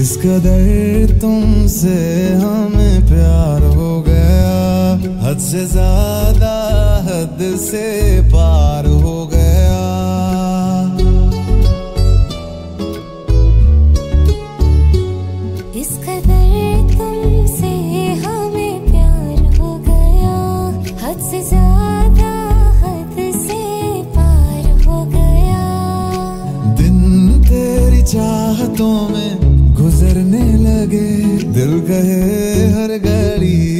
कदर तुमसे हमें प्यार हो गया। हद से ज़्यादा हद से पार हो गया। इस कदर तुमसे हमें प्यार हो गया। हद से ज़्यादा हद से पार हो गया। दिन तेरी चाहतों में गुजरने लगे दिल कहे हर तुम